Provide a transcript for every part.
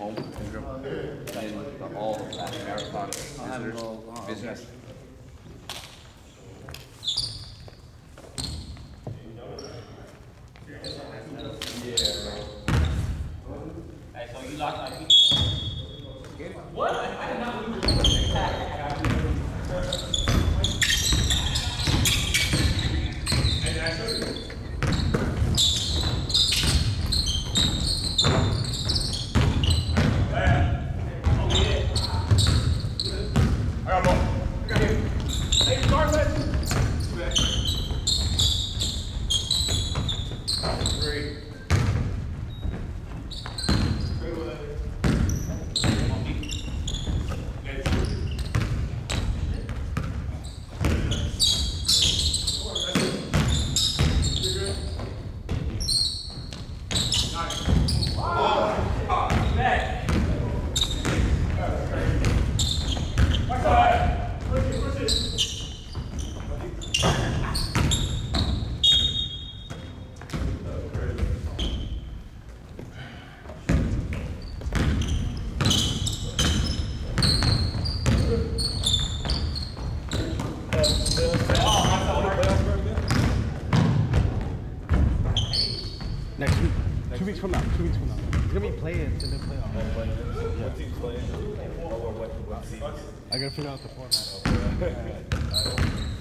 home syndrome. All Latin marathon visitors, visitors. Next week. Two weeks from now. Two weeks from now. It's gonna be playing to the playoffs. I gotta figure out the format.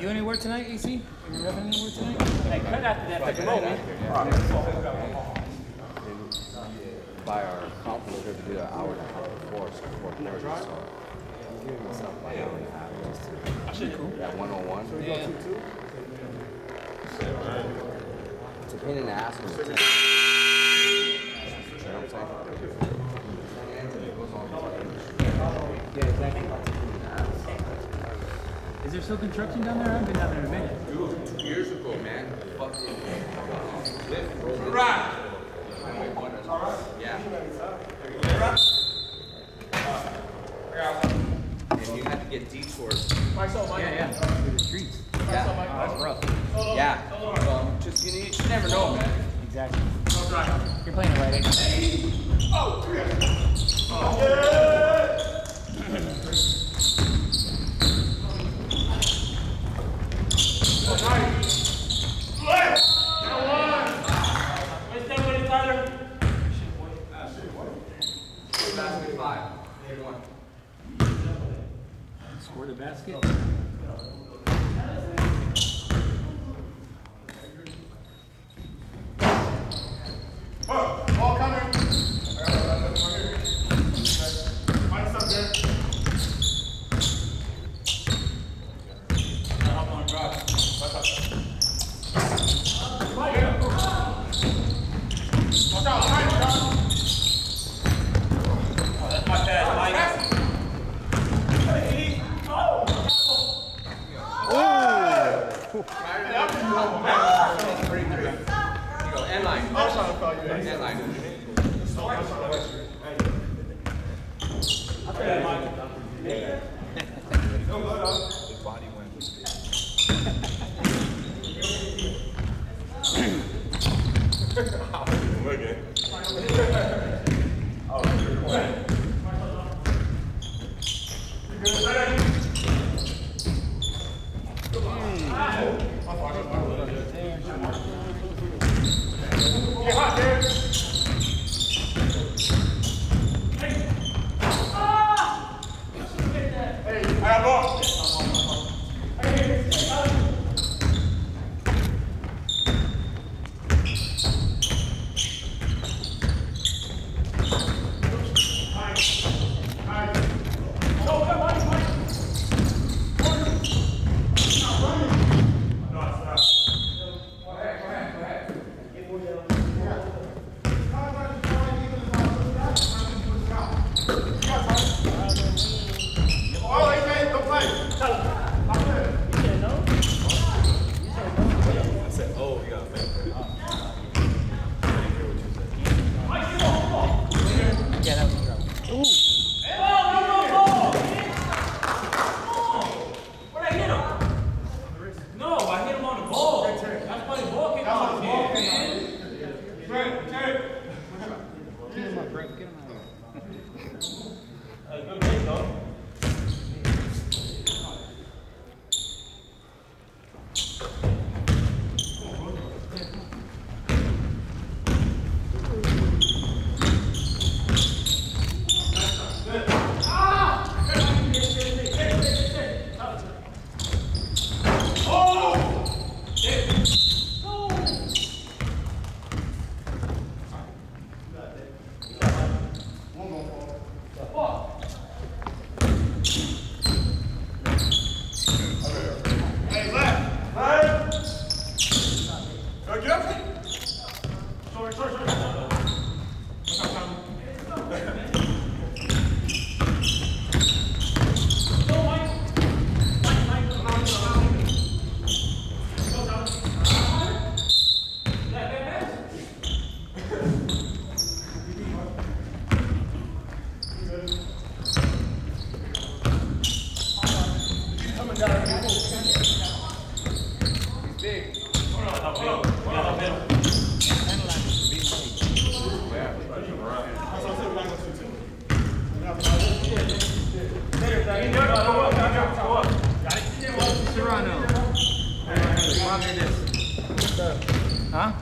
You anywhere tonight, AC? You revving anywhere tonight? Hey, cut after that. A moment. By our conference, we to do an hour and a half before, so before thirty, so. I'm giving myself like an hour and a half just to. I should have. That one on one. Yeah. It's a pain in the ass when it's. You know what I'm saying? Yeah, exactly. Is there still construction down there? I haven't been down there in a minute. Dude, two years ago, man, fucking lift rolled in. Right. detour. I saw my Yeah, yeah. Through the streets. Yeah, oh, that's rough. Oh, oh, yeah. Just you, you never know, man. Exactly. You're playing it right. ain't? Oh. Yeah. Where the basket? End line. End line. 啊？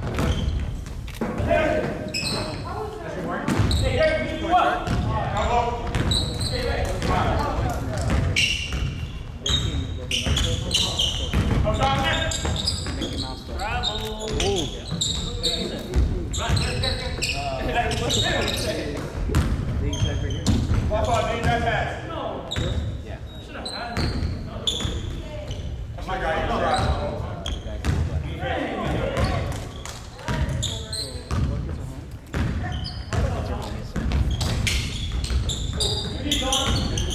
Obrigado.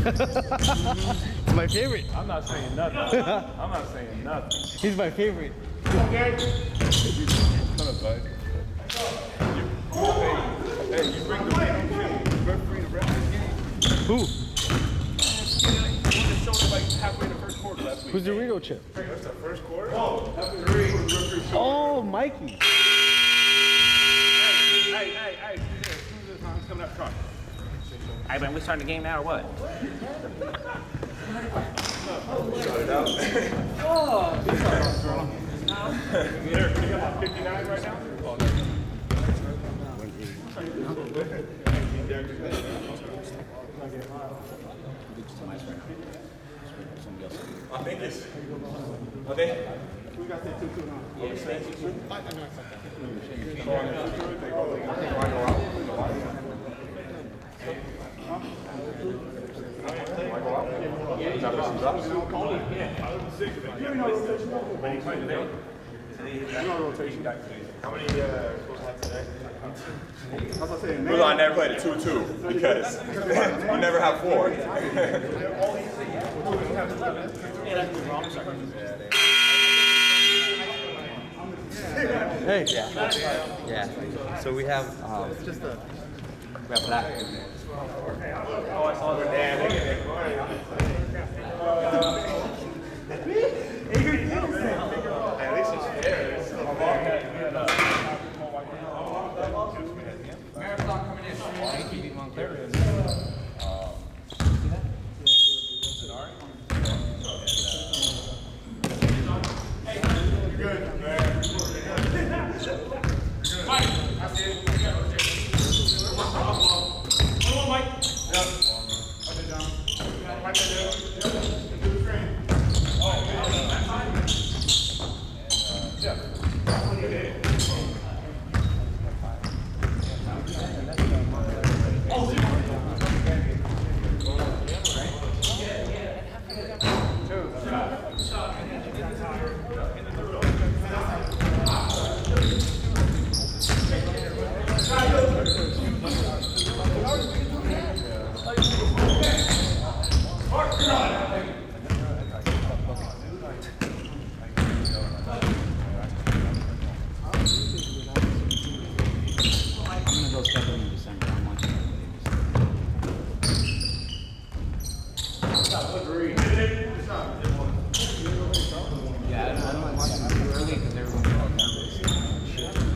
He's my favorite. I'm not saying nothing. I'm not saying nothing. He's my favorite. Hey, hey, you bring the referee to ref this game? Who? You just showed it like halfway in the first quarter last week. Who's the Rito chip? That's the first quarter? Oh, three. Oh, Mikey. Hey, hey, hey, hey, who's there? Who's this? Who's coming up front? Hey, man, we starting the game now or what? Derek, you got 59 right now? Oh, I think it's. I think. Who got that 2 2 now? Yeah, same 2 2. How many uh? Well, I never played a 2-2 because we never have four. Hey. Yeah. So we have um, just a we have black. At Yeah, I don't, I don't like watching it too early because everyone's all nervous. Shit.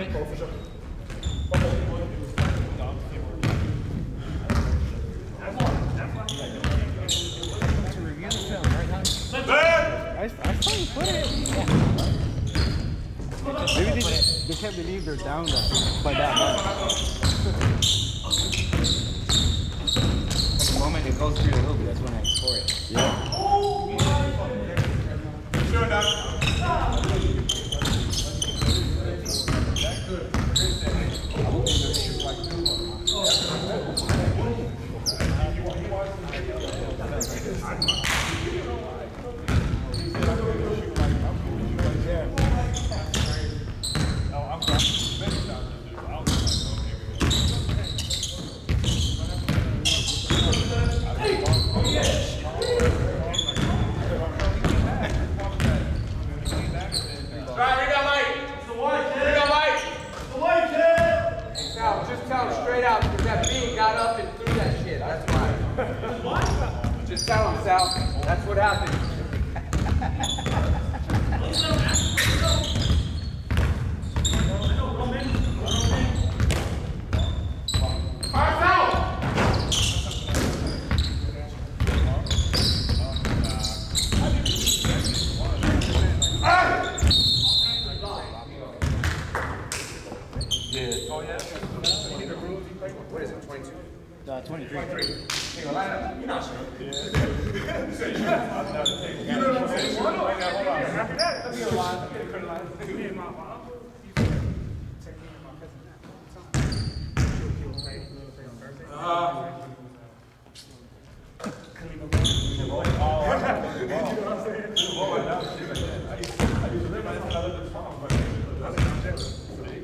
I counted it. To? I, I saw put it. Maybe they, they can't believe they're down that, by that much. The moment it goes through the hoop, that's when I score it. Sal, just tell him straight out because that bean got up and threw that shit. That's why. Just tell him, Sal. That's what happened. What is it, 22? Uh, 23.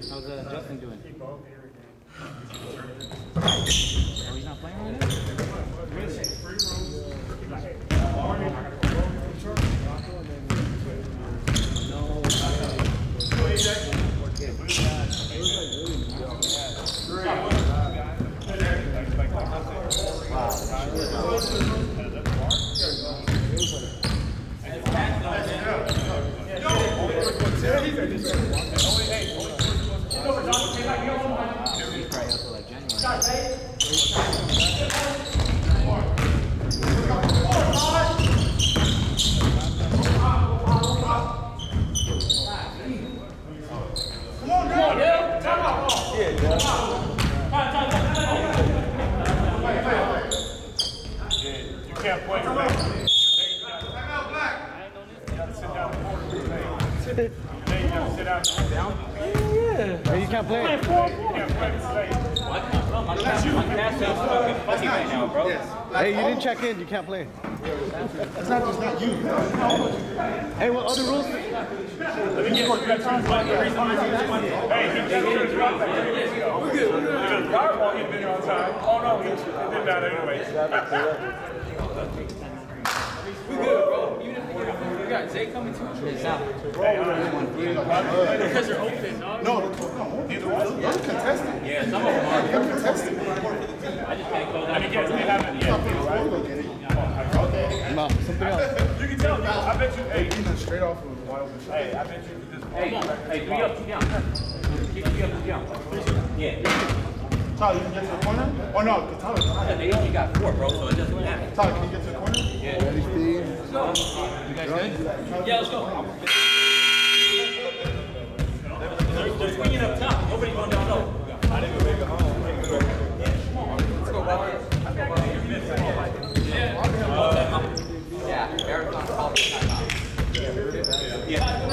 How's uh, Justin doing? Oh, he's not playing right now? He's probably up to like January. You can't play today. You gotta sit down Today you gotta sit down. Hey, you can't play. You can't play today. Hey, you didn't check in. You can't play. It's not just not you. Hey, what other rules? Hey, he just dropped that. We're good. Because Powerball, he'd been on time. Oh, no, he he did that anyway. We good, bro. Even if you got Zay coming too. Hey, Sal. Because they're open, dog. No, no, neither one. Those contested. Yeah, some of them are. They're contested. I just can't close And out. again, they haven't yet. No, something else. You can tell. I bet you, hey, Even straight off of Wild and hey, I bet you this. Hey, hey, three up, two down. Keep three up, two down. Yeah. Tyler, you can get to the corner? Oh no, 'cause Tyler, Tyler, They only got four, bro, so it doesn't matter. Tyler, can you get to the corner? Ready, Steve? You guys good? Yeah, let's go. They're, swinging up top. Nobody going down low. Yeah, Marathon probably timeout. That'll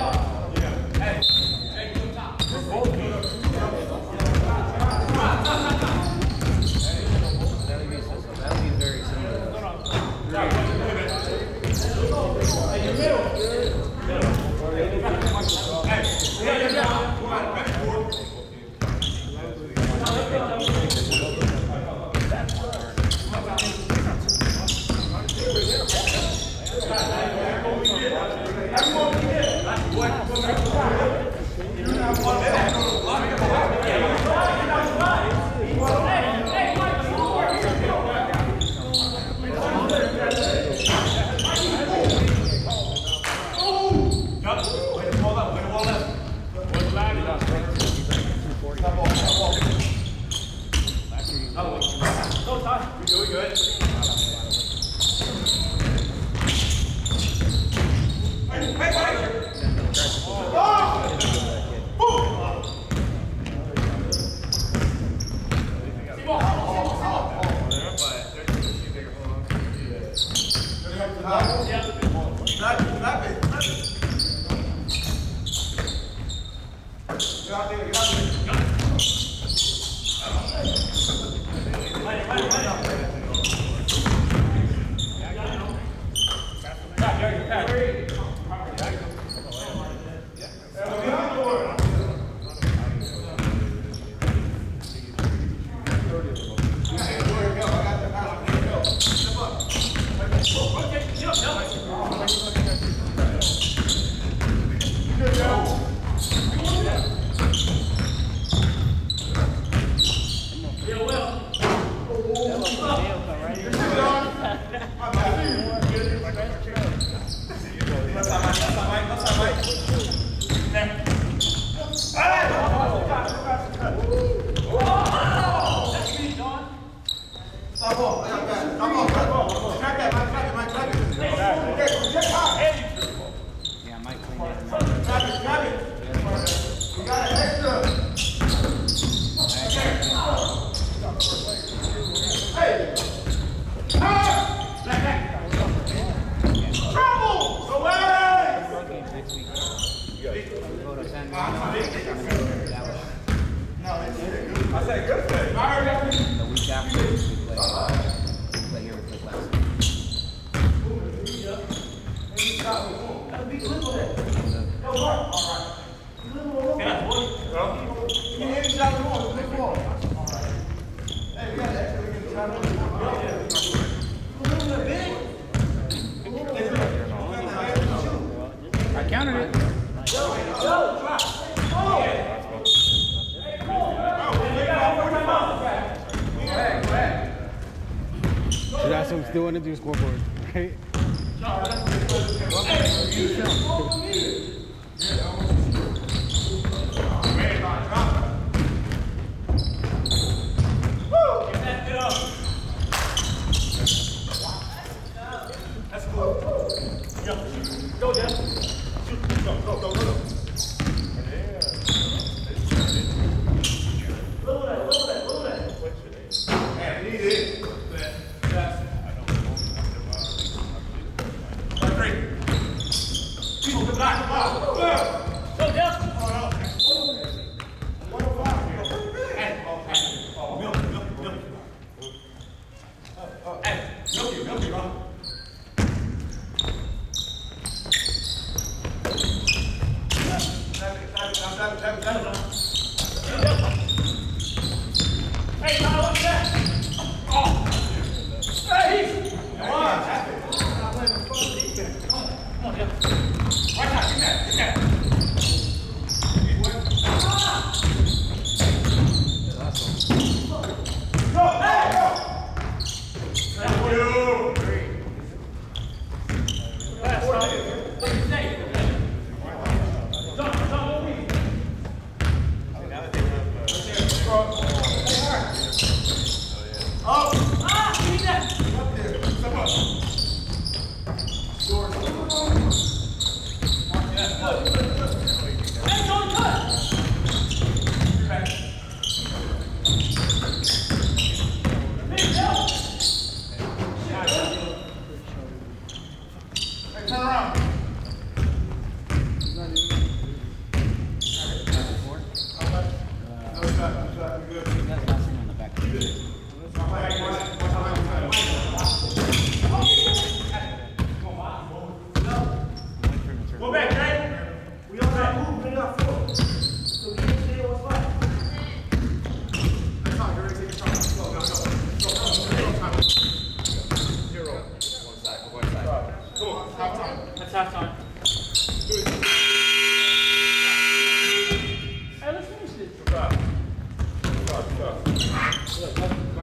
Said good thing. The week after, we play, uh, we play here with Cliff Last. I counted it. Still want to do scoreboard, right?